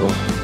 嗯。